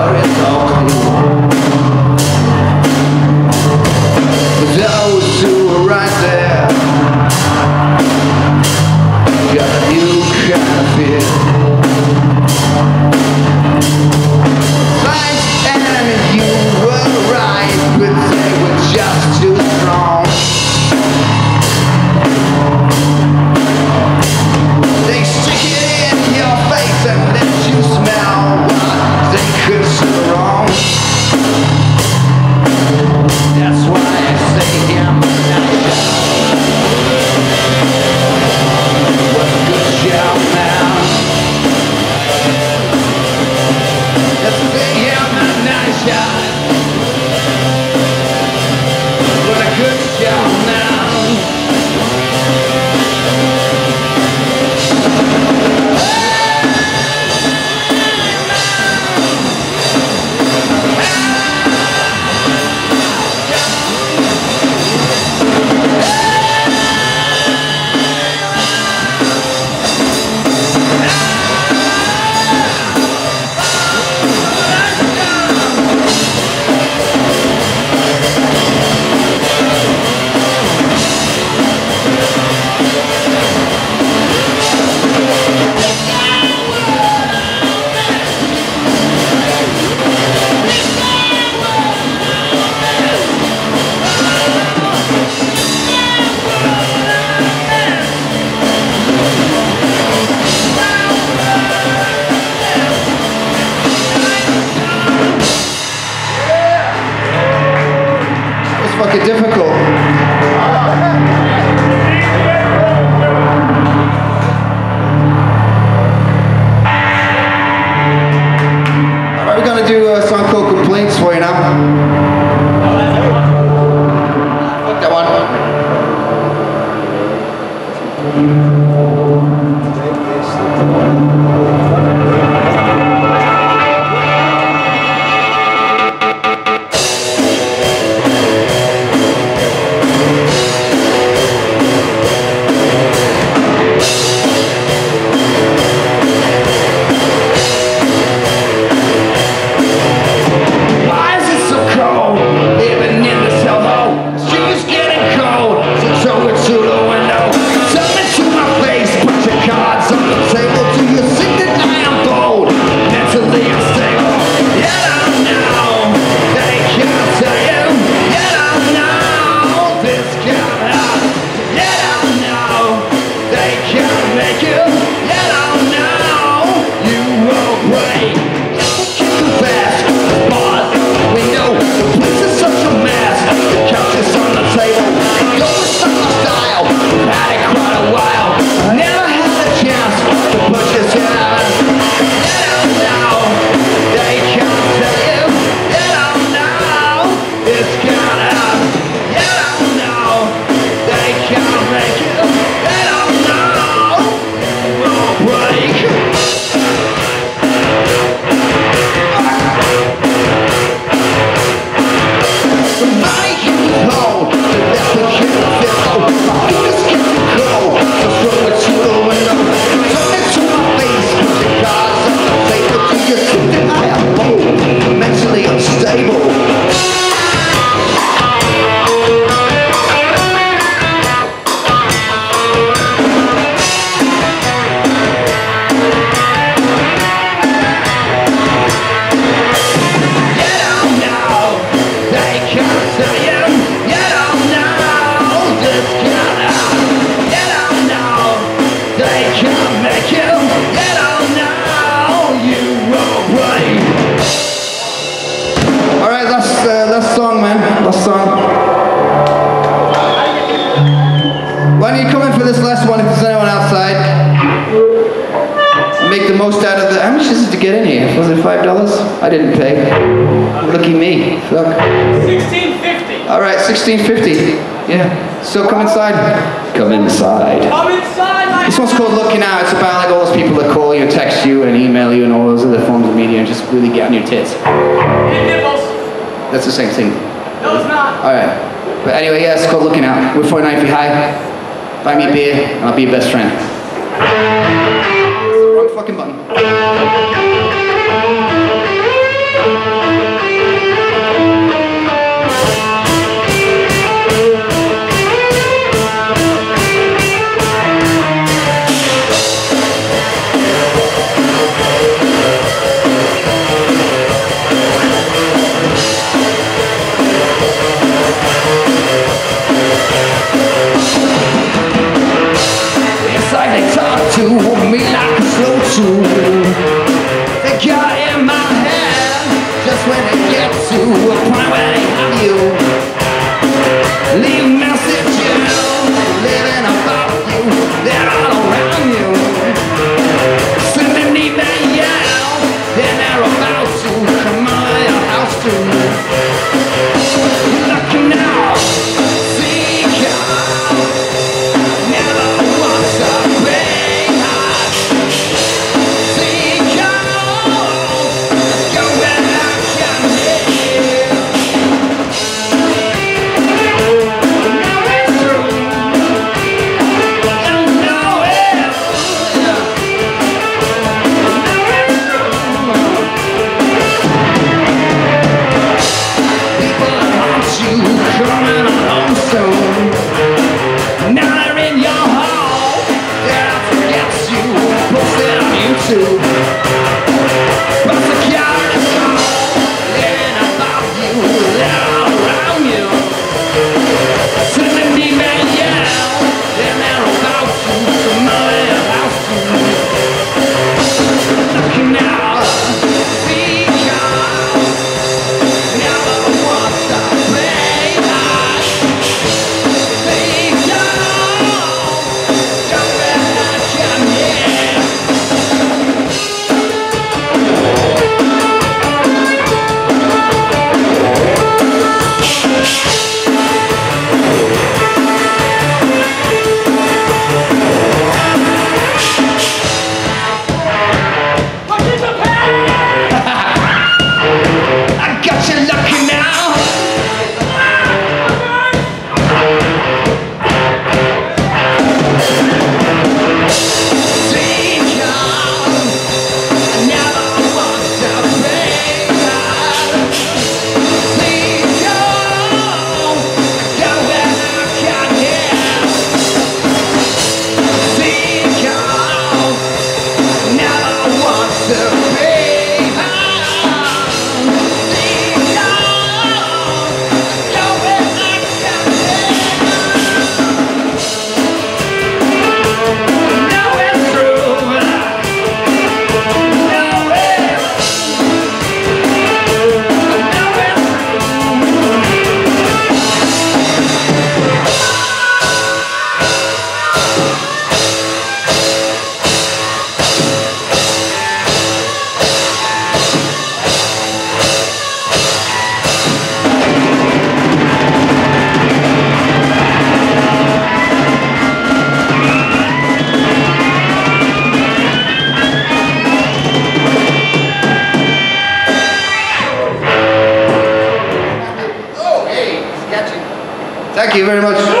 sorry, it's all anymore. difficult. get in here? Was it five dollars? I didn't pay. Looky me. Fuck. Sixteen fifty. All right, sixteen fifty. Yeah. So come inside. Come inside. Come inside. This one's called Looking Out. It's about like all those people that call you and text you and email you and all those other forms of media and just really get on your tits. That's the same thing. No, it's not. All right. But anyway, yeah, it's called Looking Out. We're 490 High. Buy me a beer and I'll be your best friend. fucking button. You very much.